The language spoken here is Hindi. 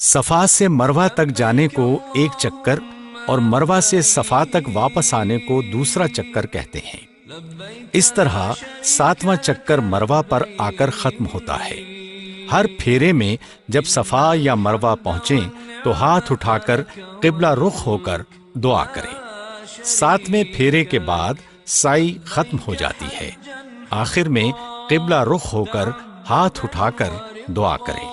सफ़ा से मरवा तक जाने को एक चक्कर और मरवा से सफ़ा तक वापस आने को दूसरा चक्कर कहते हैं। इस तरह सातवां चक्कर मरवा पर आकर खत्म होता है। हर फेरे में जब सफ़ा या मरवा पहुँचे तो हाथ उठाकर किबला रुख होकर दुआ करें। सातवें फेरे के बाद साई खत्म हो जाती है। आखिर में किबला रुख होकर हाथ उठाकर दुआ करें।